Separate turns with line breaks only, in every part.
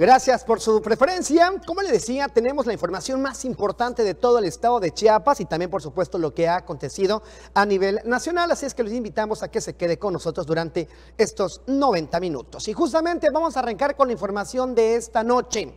Gracias por su preferencia. Como le decía, tenemos la información más importante de todo el estado de Chiapas y también, por supuesto, lo que ha acontecido a nivel nacional. Así es que les invitamos a que se quede con nosotros durante estos 90 minutos. Y justamente vamos a arrancar con la información de esta noche.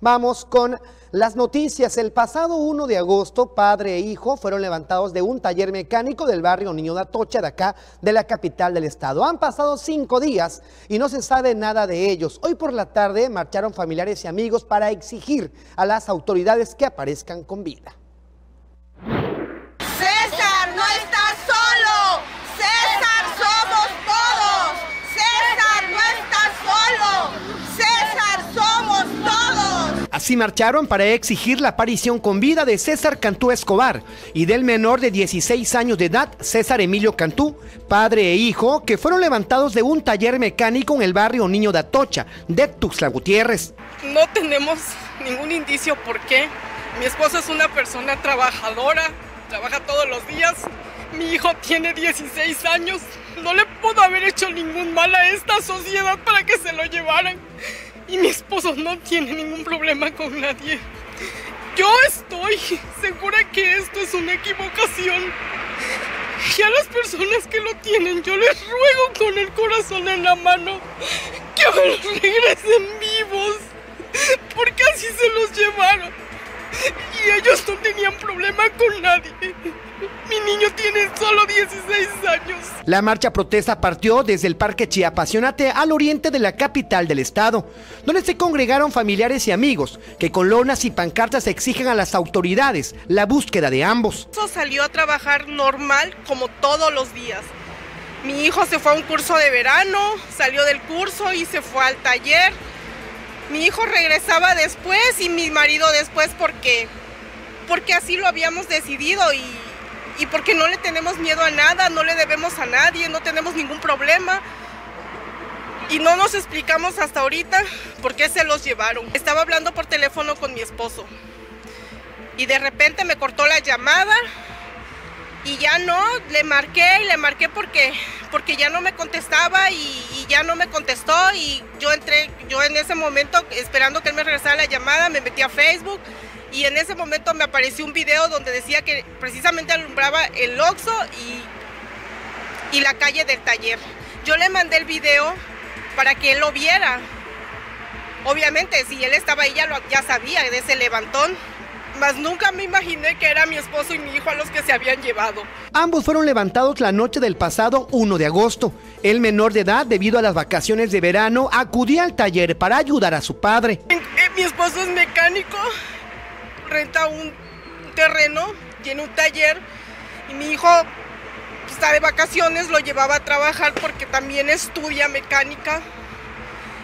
Vamos con las noticias. El pasado 1 de agosto, padre e hijo fueron levantados de un taller mecánico del barrio Niño de Atocha, de acá, de la capital del estado. Han pasado cinco días y no se sabe nada de ellos. Hoy por la tarde marcharon familiares y amigos para exigir a las autoridades que aparezcan con vida. Así marcharon para exigir la aparición con vida de César Cantú Escobar y del menor de 16 años de edad, César Emilio Cantú, padre e hijo, que fueron levantados de un taller mecánico en el barrio Niño de Atocha, de Tuxtla Gutiérrez.
No tenemos ningún indicio por qué. Mi esposo es una persona trabajadora, trabaja todos los días. Mi hijo tiene 16 años. No le puedo haber hecho ningún mal a esta sociedad para que se lo llevaran y mi esposo no tiene ningún problema con nadie. Yo estoy segura que esto es una equivocación. Y a las personas que lo tienen, yo les ruego con el corazón en la mano que me los regresen vivos. Porque así se los llevaron. Y ellos no tenían problema con nadie. Mi niño tiene solo 16 años.
La marcha protesta partió desde el Parque Chiapasionate al oriente de la capital del estado, donde se congregaron familiares y amigos que con lonas y pancartas exigen a las autoridades la búsqueda de ambos.
Salió a trabajar normal como todos los días. Mi hijo se fue a un curso de verano, salió del curso y se fue al taller. Mi hijo regresaba después y mi marido después porque porque así lo habíamos decidido y y porque no le tenemos miedo a nada, no le debemos a nadie, no tenemos ningún problema. Y no nos explicamos hasta ahorita por qué se los llevaron. Estaba hablando por teléfono con mi esposo y de repente me cortó la llamada y ya no, le marqué y le marqué porque, porque ya no me contestaba y, y, ya no me contestó y yo entré, yo en ese momento esperando que él me regresara la llamada, me metí a Facebook y en ese momento me apareció un video donde decía que precisamente alumbraba el Oxxo y, y la calle del taller. Yo le mandé el video para que él lo viera. Obviamente, si él estaba ahí ya, lo, ya sabía de ese levantón. Mas nunca me imaginé que era mi esposo y mi hijo a los que se habían llevado.
Ambos fueron levantados la noche del pasado 1 de agosto. El menor de edad, debido a las vacaciones de verano, acudía al taller para ayudar a su padre.
Eh, mi esposo es mecánico renta un terreno, tiene un taller y mi hijo está de vacaciones, lo llevaba a trabajar porque también estudia mecánica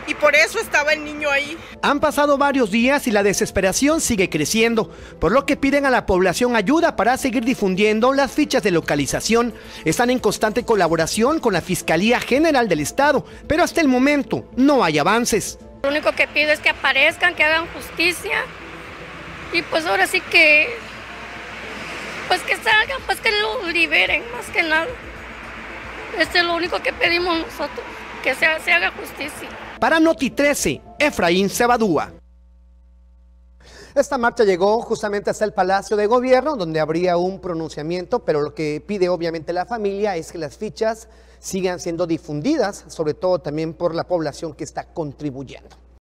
y por eso estaba el niño ahí.
Han pasado varios días y la desesperación sigue creciendo, por lo que piden a la población ayuda para seguir difundiendo las fichas de localización. Están en constante colaboración con la Fiscalía General del Estado, pero hasta el momento no hay avances.
Lo único que pido es que aparezcan, que hagan justicia y pues ahora sí que, pues que salgan, pues que lo liberen más que nada. Este es lo único que pedimos nosotros, que se, se haga justicia.
Para Noti 13, Efraín Cebadúa. Esta marcha llegó justamente hasta el Palacio de Gobierno, donde habría un pronunciamiento, pero lo que pide obviamente la familia es que las fichas sigan siendo difundidas, sobre todo también por la población que está contribuyendo.